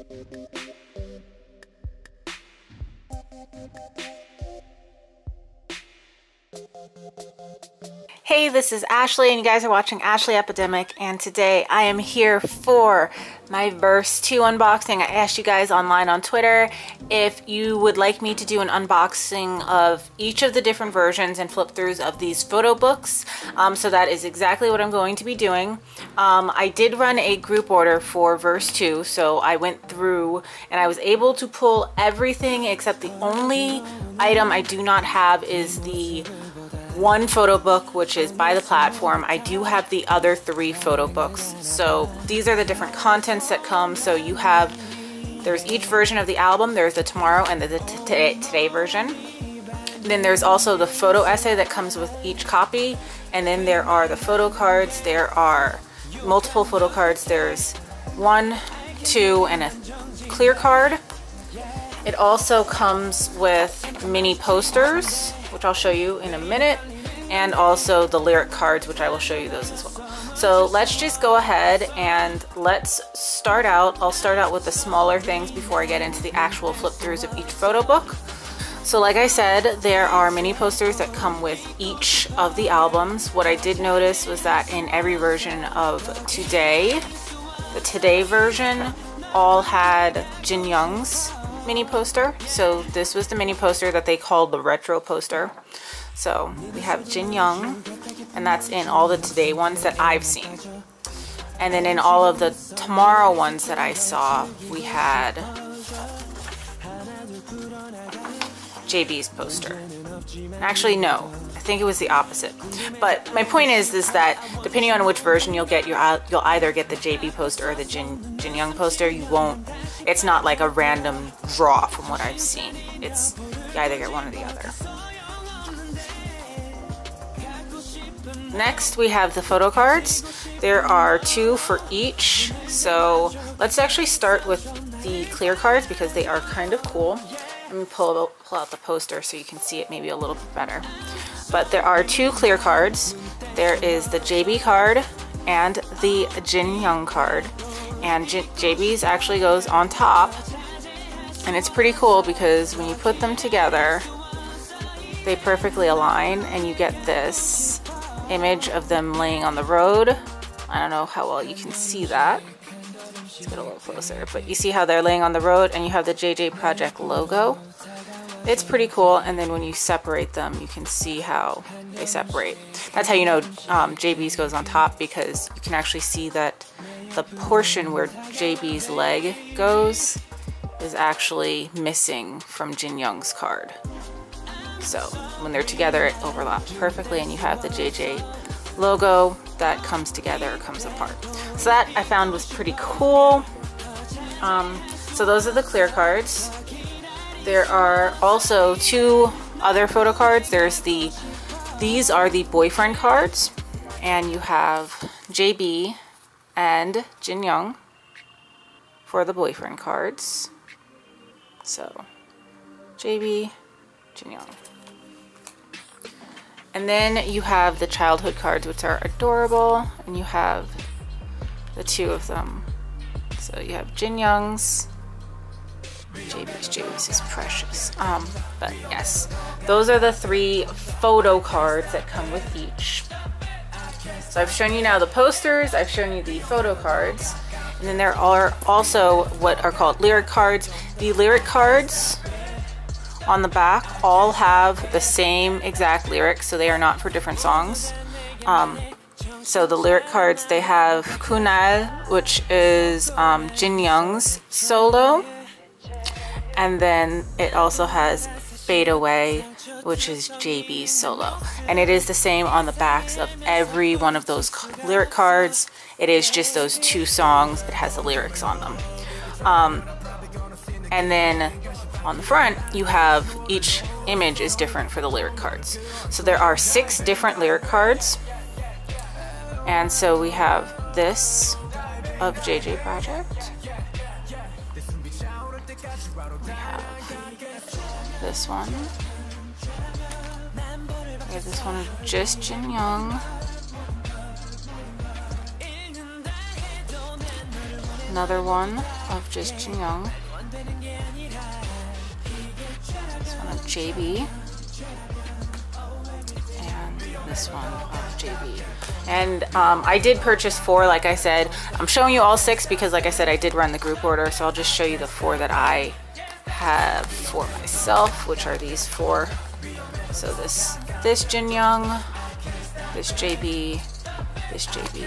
Thank you. Hey, this is Ashley and you guys are watching Ashley Epidemic and today I am here for my Verse 2 unboxing. I asked you guys online on Twitter if you would like me to do an unboxing of each of the different versions and flip throughs of these photo books. Um, so that is exactly what I'm going to be doing. Um, I did run a group order for Verse 2 so I went through and I was able to pull everything except the only item I do not have is the one photo book, which is by the platform. I do have the other three photo books. So these are the different contents that come. So you have, there's each version of the album. There's the tomorrow and the, the today, today version. Then there's also the photo essay that comes with each copy. And then there are the photo cards. There are multiple photo cards. There's one, two, and a clear card. It also comes with mini posters, which I'll show you in a minute, and also the lyric cards, which I will show you those as well. So let's just go ahead and let's start out. I'll start out with the smaller things before I get into the actual flip throughs of each photo book. So like I said, there are mini posters that come with each of the albums. What I did notice was that in every version of Today, the Today version all had Jin Young's mini poster. So this was the mini poster that they called the retro poster. So we have Jin Young, and that's in all the today ones that I've seen. And then in all of the tomorrow ones that I saw, we had JB's poster. Actually, no. I think it was the opposite. But my point is, is that depending on which version you'll get, you'll, either get the JB poster or the Jin, Jin Young poster. You won't, it's not like a random draw from what I've seen. It's, you either get one or the other. Next, we have the photo cards. There are two for each. So let's actually start with the clear cards because they are kind of cool. Let me pull, pull out the poster so you can see it maybe a little bit better. But there are two clear cards. There is the JB card and the Jin Young card. And J JB's actually goes on top. And it's pretty cool because when you put them together, they perfectly align and you get this image of them laying on the road. I don't know how well you can see that. Let's get a little closer. But you see how they're laying on the road and you have the JJ Project logo. It's pretty cool. And then when you separate them, you can see how they separate. That's how you know um, JB's goes on top because you can actually see that the portion where JB's leg goes is actually missing from Jin Young's card. So when they're together, it overlaps perfectly and you have the JJ logo that comes together, or comes apart. So that I found was pretty cool. Um, so those are the clear cards. There are also two other photo cards. There's the, these are the boyfriend cards and you have JB and Jin Young for the boyfriend cards. So JB, Jin Young. And then you have the childhood cards, which are adorable, and you have the two of them. So you have Jin Young's, JB's, JB's is precious. Um, but yes, those are the three photo cards that come with each. So I've shown you now the posters, I've shown you the photo cards, and then there are also what are called lyric cards. The lyric cards on the back all have the same exact lyrics, so they are not for different songs. Um, so the lyric cards, they have Kunal, which is um, Jin Young's solo. And then it also has Fade Away, which is JB's solo. And it is the same on the backs of every one of those lyric cards. It is just those two songs. It has the lyrics on them. Um, and then on the front, you have each image is different for the lyric cards. So there are six different lyric cards. And so we have this of JJ Project. We have this one. We have this one of just Jin Young. another one of just Jin Young. Of JB. And this one of JB. And um, I did purchase four, like I said. I'm showing you all six because, like I said, I did run the group order. So I'll just show you the four that I have for myself, which are these four. So this, this Jin Young, this JB, this JB,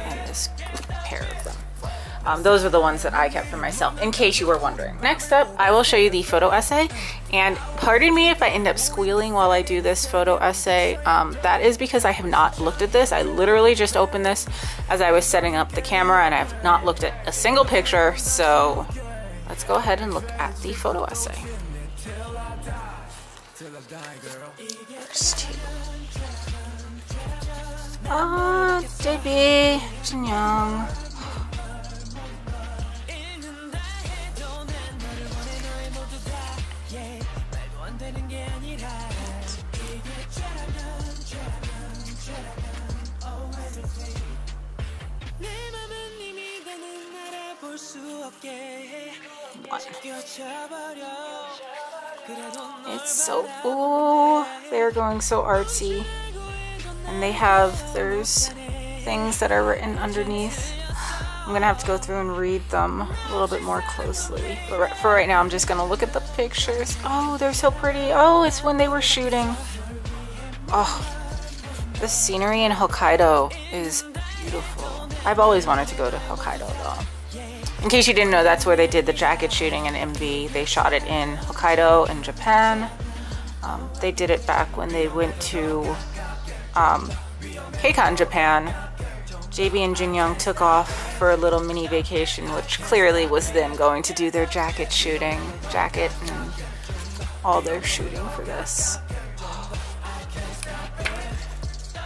and this pair of them. Um, those are the ones that I kept for myself, in case you were wondering. Next up, I will show you the photo essay. And pardon me if I end up squealing while I do this photo essay. Um, that is because I have not looked at this. I literally just opened this as I was setting up the camera and I've not looked at a single picture. So let's go ahead and look at the photo essay. Ah, JB, Jin Young. It's so, ooh, they're going so artsy. And they have, there's things that are written underneath. I'm gonna have to go through and read them a little bit more closely. But for right now, I'm just gonna look at the pictures. Oh, they're so pretty. Oh, it's when they were shooting. Oh, the scenery in Hokkaido is beautiful. I've always wanted to go to Hokkaido though. In case you didn't know, that's where they did the jacket shooting in MV. They shot it in Hokkaido in Japan. Um, they did it back when they went to um, KCON Japan. JB and Jin Young took off for a little mini vacation, which clearly was them going to do their jacket shooting, jacket and all their shooting for this.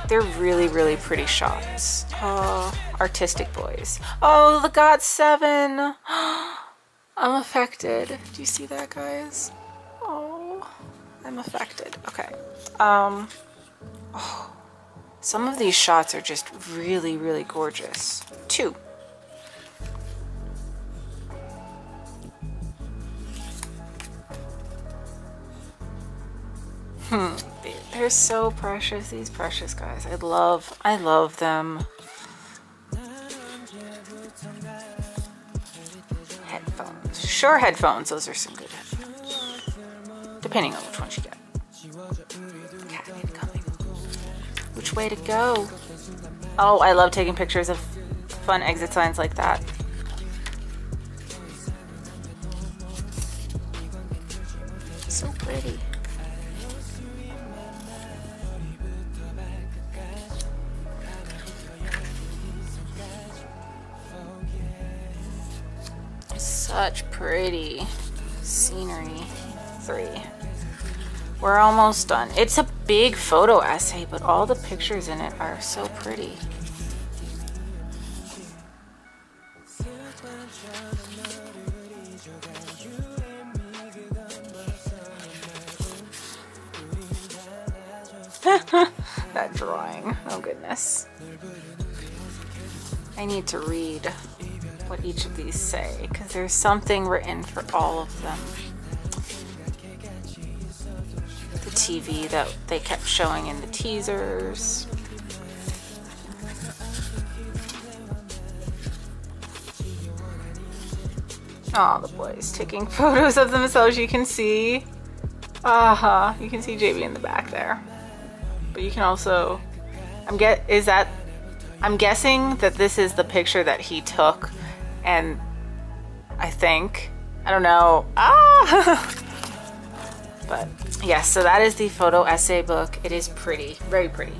They're really, really pretty shots. Oh, artistic boys. Oh, the GOT7. I'm affected. Do you see that, guys? Oh, I'm affected. Okay. Um, oh, some of these shots are just really, really gorgeous. Two. Hmm. They're so precious, these precious guys. I love, I love them. Sure headphones, those are some good headphones. Depending on which ones you get. Cat. Which way to go? Oh, I love taking pictures of fun exit signs like that. We're almost done. It's a big photo essay, but all the pictures in it are so pretty. that drawing. Oh goodness. I need to read what each of these say because there's something written for all of them. TV that they kept showing in the teasers. Oh, the boys taking photos of themselves. You can see, uh huh. You can see JB in the back there, but you can also. I'm get. Is that? I'm guessing that this is the picture that he took and I think, I don't know, ah! but yes, so that is the photo essay book. It is pretty, very pretty.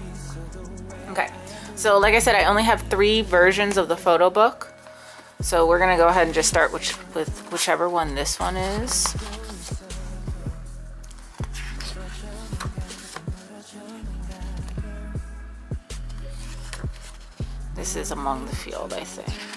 Okay, so like I said, I only have three versions of the photo book. So we're gonna go ahead and just start which, with whichever one this one is. This is Among the Field, I think.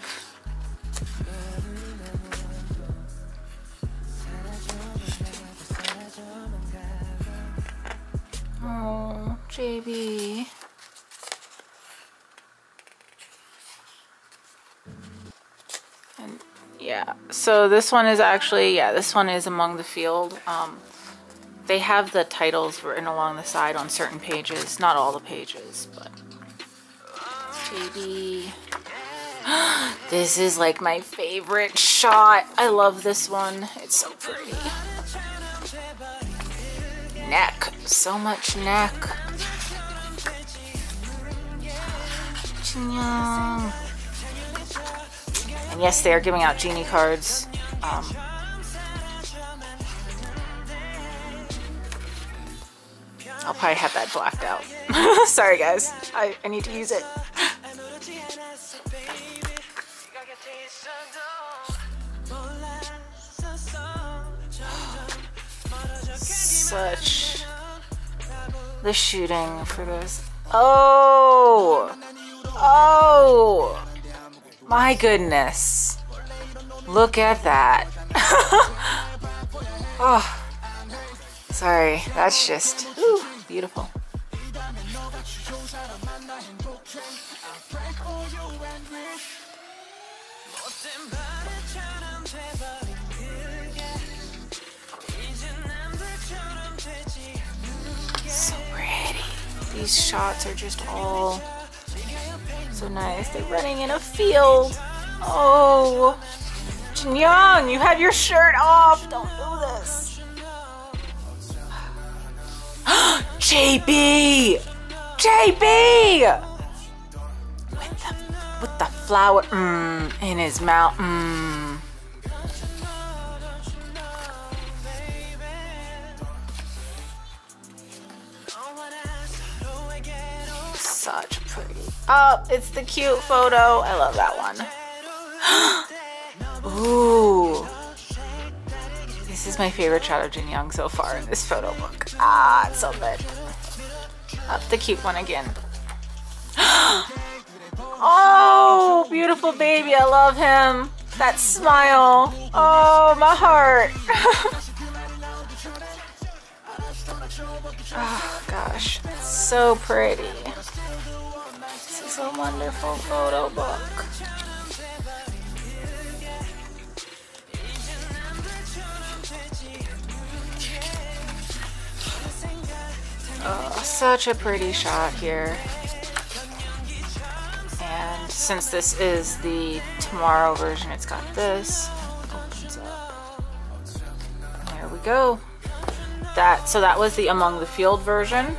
Yeah, so this one is actually, yeah, this one is Among the Field. Um, they have the titles written along the side on certain pages. Not all the pages, but... JB... this is like my favorite shot. I love this one. It's so pretty. Neck. So much neck. And yes, they are giving out genie cards. Um, I'll probably have that blacked out. Sorry guys, I, I need to use it. Such the shooting for this. Oh! Oh! My goodness. Look at that. oh. Sorry, that's just ooh, beautiful. So pretty. These shots are just all so nice. They're running in a field. Oh, Young, you have your shirt off. Don't do this. JB! JB! With the, with the flower mm, in his mouth. Mm. Such pretty. Oh, it's the cute photo. I love that one. Ooh. This is my favorite shot of Jin Young so far in this photo book. Ah, it's so good. Up the cute one again. oh, beautiful baby. I love him. That smile. Oh, my heart. oh, gosh. So pretty. Is a wonderful photo book. Oh, such a pretty shot here. And since this is the tomorrow version, it's got this. There we go. That so that was the Among the Field version.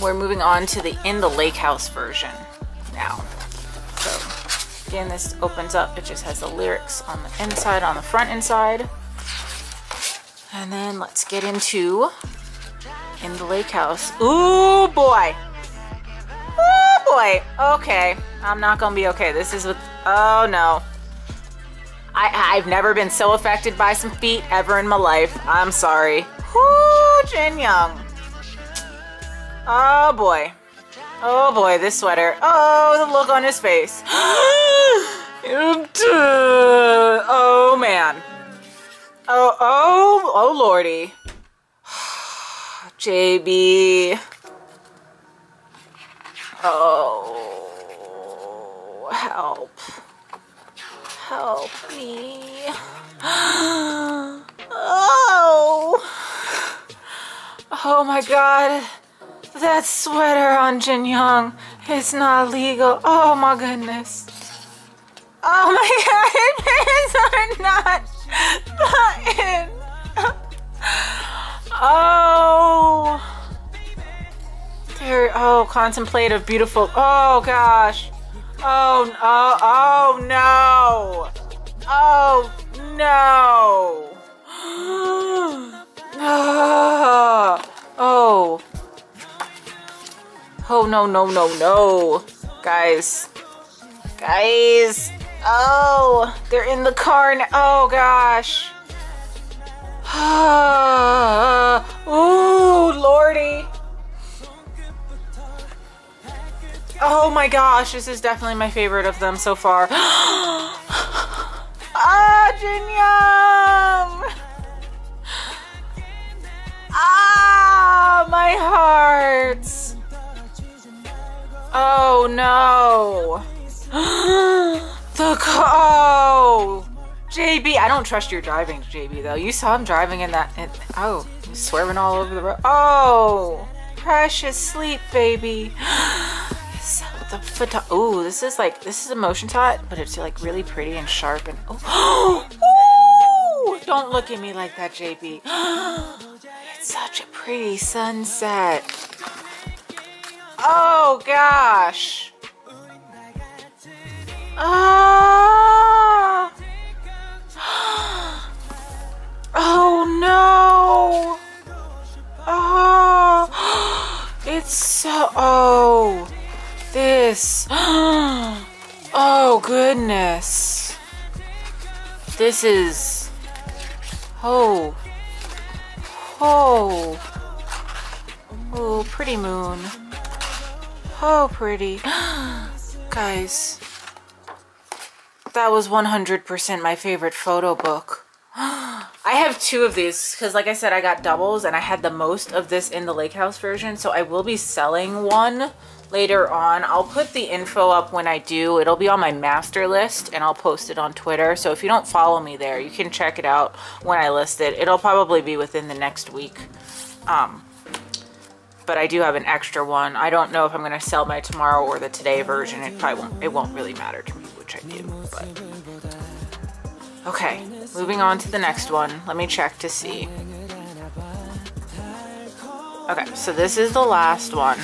We're moving on to the In the Lake House version now. So again, this opens up. It just has the lyrics on the inside, on the front inside. And then let's get into in the lake house. Ooh, boy. Ooh, boy. Okay. I'm not to be okay. This is with... Oh, no. I, I've never been so affected by some feet ever in my life. I'm sorry. Whoo, Jin Young. Oh, boy. Oh, boy, this sweater. Oh, the look on his face. oh, man. Oh, oh, oh, lordy. JB. Oh, help. Help me. Oh. Oh my god. That sweater on Jin Young is not legal. Oh my goodness. Oh my god, his pants are not buttoned. Oh. There, oh, contemplative, beautiful. Oh, gosh. Oh, oh, oh, no. Oh, no. No, no, no, no. Guys. Guys. Oh, they're in the car now. Oh, gosh. Ooh, lordy. Oh my gosh, this is definitely my favorite of them so far. ah, Jin! Ah, my heart! Oh no! the oh, JB, I don't trust your driving, JB, though. You saw him driving in that. In, oh, swerving all over the road. Oh, precious sleep, baby. the photo. Oh, this is like this is a motion shot, but it's like really pretty and sharp and. Oh, don't look at me like that, JB. it's such a pretty sunset. Oh gosh. Ah. Oh no. Oh. It's so. Oh. This. Oh goodness. This is. Oh. Oh. Oh, pretty moon. Oh, pretty. Guys, that was 100% my favorite photo book. I have two of these because like I said, I got doubles and I had the most of this in the lake house version. So I will be selling one later on. I'll put the info up when I do. It'll be on my master list and I'll post it on Twitter. So if you don't follow me there, you can check it out when I list it. It'll probably be within the next week. Um, but I do have an extra one. I don't know if I'm to sell my tomorrow or the today version. It probably won't, it won't really matter to me, which I do, but. Okay, moving on to the next one. Let me check to see. Okay, so this is the last one.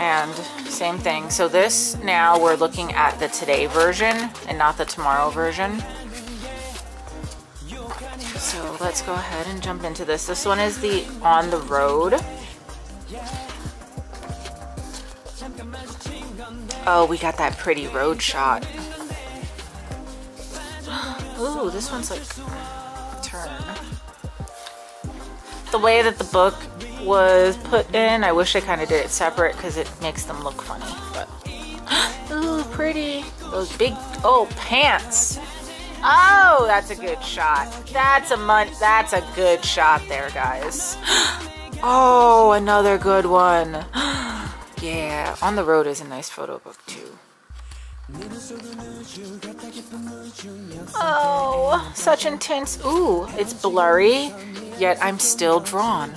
And same thing. So this now we're looking at the today version and not the tomorrow version. So let's go ahead and jump into this. This one is the on the road. Oh, we got that pretty road shot. Ooh, this one's like turn. The way that the book was put in, I wish I kind of did it separate because it makes them look funny. But ooh, pretty. Those big oh pants. Oh, that's a good shot. That's a mon that's a good shot there, guys. Oh, another good one. Yeah, On the Road is a nice photo book too. Oh, such intense. Ooh, it's blurry, yet I'm still drawn.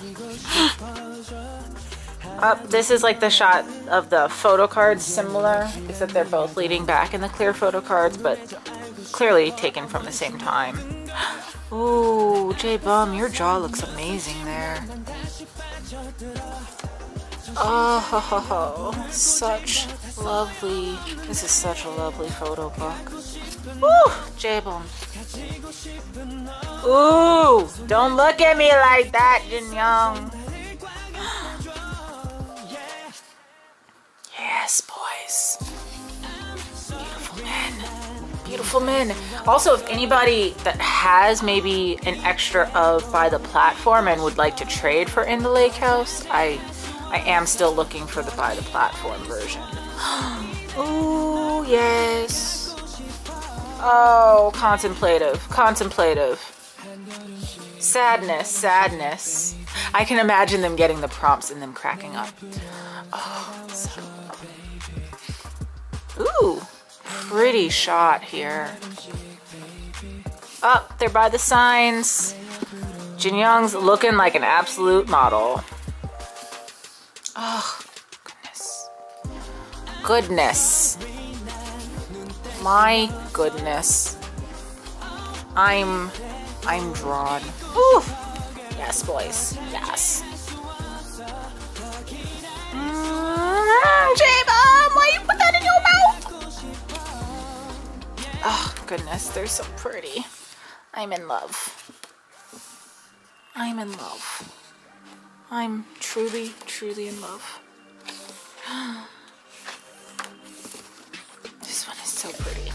Up, oh, this is like the shot of the photo cards similar, except they're both leading back in the clear photo cards, but clearly taken from the same time. Ooh, Jaebum, your jaw looks amazing there. Oh, such lovely. This is such a lovely photo book. Ooh, Jaebum. Ooh, don't look at me like that, Jin Young. Beautiful men. Also, if anybody that has maybe an extra of by the platform and would like to trade for In the Lake House, I I am still looking for the by the platform version. oh, yes. Oh, contemplative, contemplative. Sadness, sadness. I can imagine them getting the prompts and them cracking up. Oh, so. Ooh pretty shot here. Up oh, they're by the signs. Jin Young's looking like an absolute model. Oh, goodness. Goodness. My goodness. I'm, I'm drawn. Ooh. Yes, boys. Yes. Mm, Jaebum, Oh, goodness, they're so pretty. I'm in love. I'm in love. I'm truly, truly in love. this one is so pretty.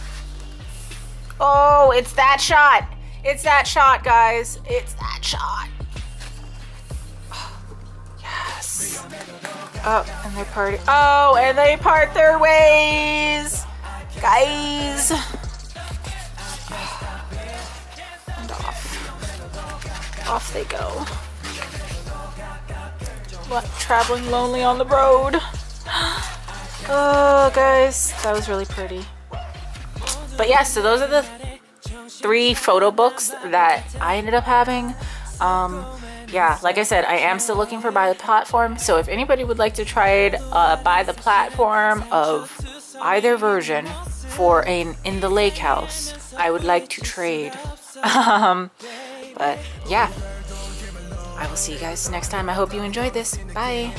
Oh, it's that shot. It's that shot, guys. It's that shot. Oh, yes. Oh, and they party. Oh, and they part their ways. Guys. Off they go. What, traveling lonely on the road. Oh, guys, that was really pretty. But yeah, so those are the three photo books that I ended up having. Um, yeah, like I said, I am still looking for by the platform. So if anybody would like to try it, uh, by the platform of either version for an in the lake house, I would like to trade. um, but yeah, I will see you guys next time. I hope you enjoyed this. Bye.